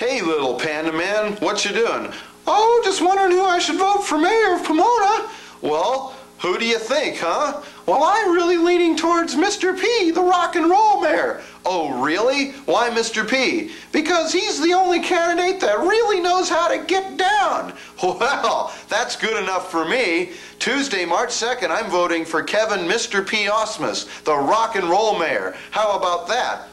Hey, little panda man, what you doing? Oh, just wondering who I should vote for mayor of Pomona. Well, who do you think, huh? Well, I'm really leaning towards Mr. P, the rock and roll mayor. Oh, really? Why Mr. P? Because he's the only candidate that really knows how to get down. Well, that's good enough for me. Tuesday, March 2nd, I'm voting for Kevin Mr. P. Osmus, the rock and roll mayor. How about that?